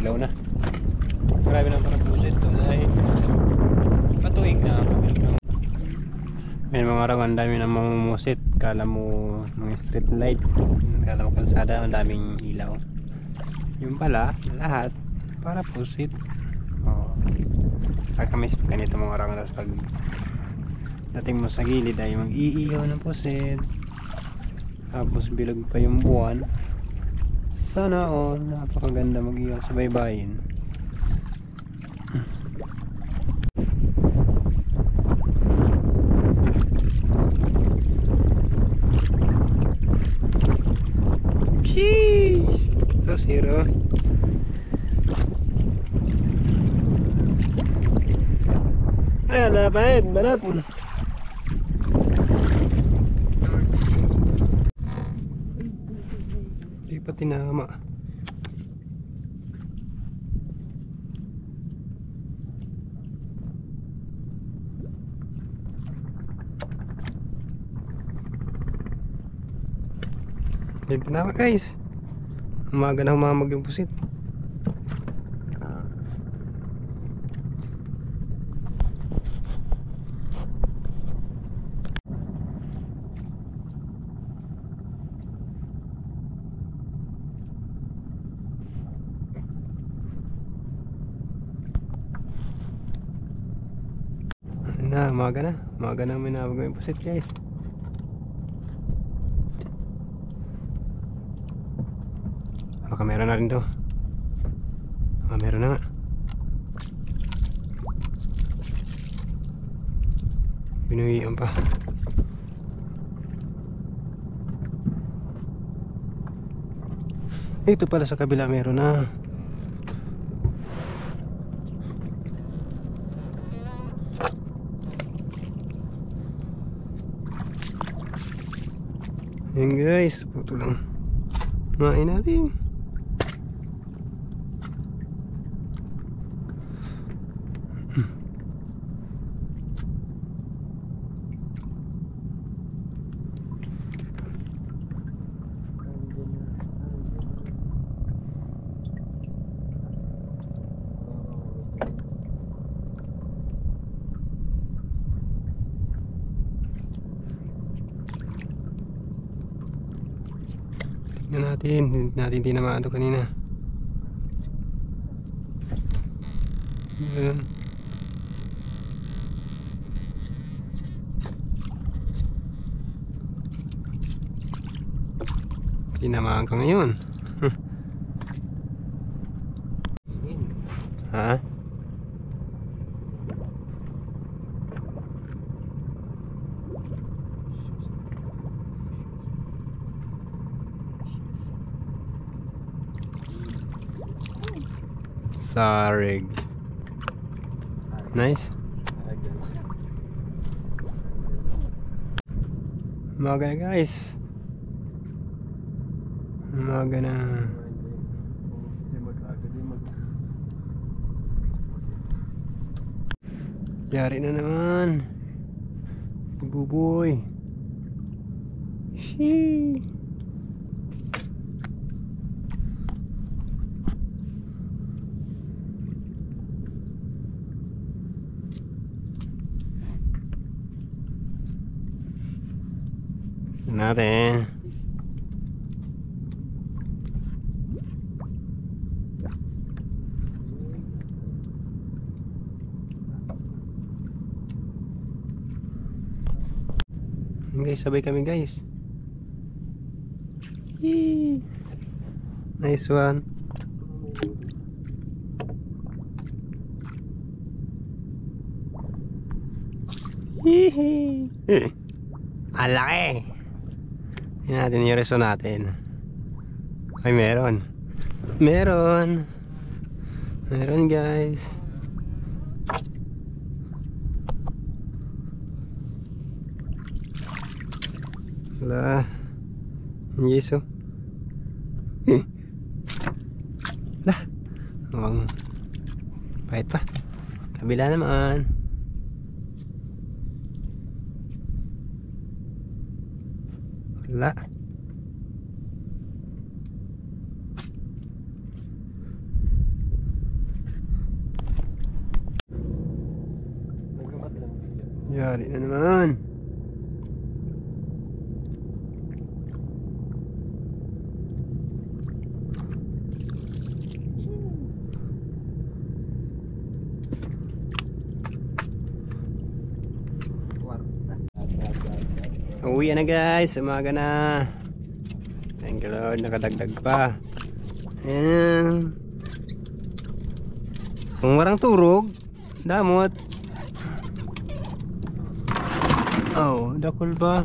ilaw na. Marami na parang pusit to dahil patuig na na. May mga araw ang dami na mamumusit. Kala mo mga street light. Kala mo kalsada ang daming ilaw. Yung pala, lahat para pusit. Oh. Kakamiss pa ganito mga tapos pag dating mo sa gilid ay mag-iiyaw ng pusit. Tapos bilog pa yung buwan. Sana all, napakaganda mag-iyaw sa baybayin. Sheesh! Ito zero. Ay, lapad, balat. Di tinama. Di tinama guys. Umaga na humamag yung pusit. na, umaga na. Umaga na may nabag yung pusit guys. Baka meron na rin to. Ah, meron na nga. Binuhian pa. Ito pala sa kabila meron na. Guys, puto lang. Main natin. Tingnan natin, hindi natin tinamaan ito kanina. Ayan. Tinamaan ka ngayon. ha? Sarig. Nice. Umaga na guys. Umaga na. Yari na naman. Buboy. Shee. natin. Eh. Guys, sabay kami guys. Yee. Nice one. Yee. Eh. Alaki. Tingnan natin yung reso natin. Ay, meron. Meron. Meron, guys. Wala. Yung yeso. Lah. Mukhang pahit pa. Kabila naman. لا. يا للأمان Uwi na guys, umaga na. Thank you Lord, nakadagdag pa. Ayan. Kung warang turog, damot. Oh, dakol ba?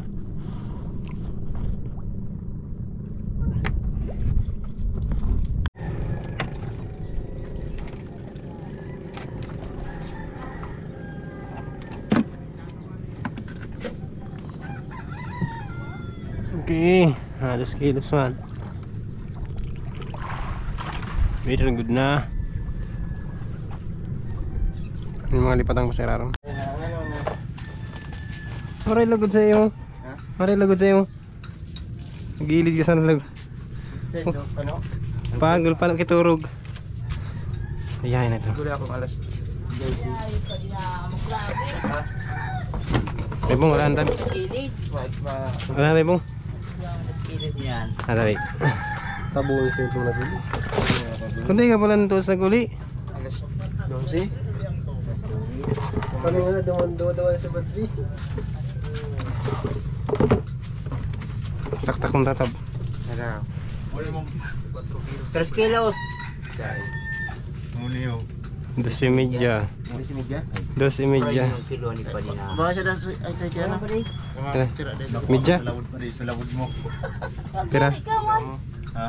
Okay, halos kilos man. Very good na. Yung mga lipatang pasirarong. Maray lagod sa iyo. Maray lagod sa iyo. Gilid ka sa nalag. ano? Pagol pa kiturog. Ayan na to. Guli akong alas. Pong wala. Wait, ma... Wala may pong. Mas kilit yan. Atari. Tabuhin ko itong nabili. Kundi ka pala nito sa guli. Alas 12. Paano nga duman duwa sa battery? Taktak mong tatab. Naka. Tres kilos. Muli yun. Dos y media. Dos y media. Pa din na. Baka siya na ay sa kaya na. Tira. Media? Lawod pa rin sa lawod mo. Pira. Ha?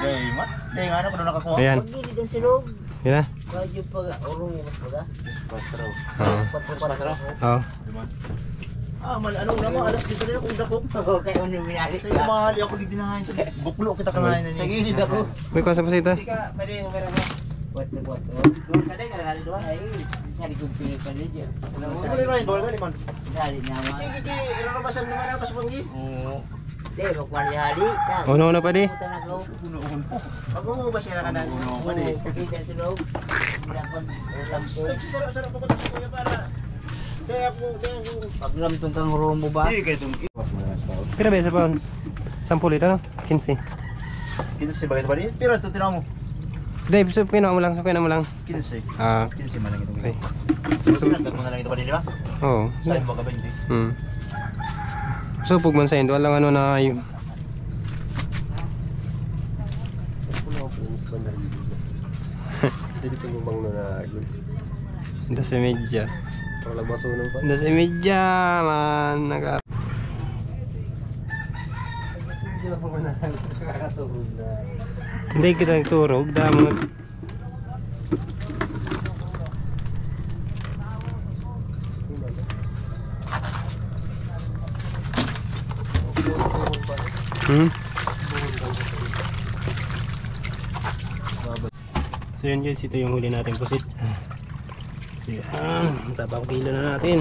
Dahil ma. Nga ano kung nakakuha. Ayan. Pagilid ang silog. Yan na. Radyo pag urong mo pag. Patro. Oo. Patro. Oo. Ah, mal ano na mo alas dito rin akong dakop. Okay, ano minali Sa iyo mahali ako dito na ngayon. Buklo kita kanahin na niya. Sige, hindi ako. May kung sa pasita. Hindi ka, pwede yung meron mo. Patro patro. Doon ka din, kalagali doon. Ay, sari kong pili pa din dyan. Ano ba yung doon ka naman? Sari naman. Kiki, kiki, ilan na basan naman ako sa panggi? Oo. Di, magmali-hali. Uno na pa di. Puta na ko. Uno-uno. Ako mo ba siya ka na? Uno Oo, pagilid ang silog. Dapat ulam ko. Nagsisarap-sarap ako sa kuya para Kaya ako, kaya ako. Paglamtong kang rumbo ba? Hindi kayo itong Pira ba sa paon? Sampul ito no? 15. 15 ba ito ba? Pero ito tinaw mo. Dave, so kina mo lang, so kina mo lang. 15. Ah, 15 man lang itong okay. So, pinagdag mo na lang ito ba di ba? Oo. Saan ba ka ba hindi? Hmm. So pug man sa indo lang ano na yung Hindi ko mabang na agul. dos y media. Para lang masunog pa. Dos y media man naga. Hindi ako na nakakatulog na. Hindi kita nagturog damot. Hmm? So yun guys, ito yung huli nating pusit. Yan, tabang kilo na natin.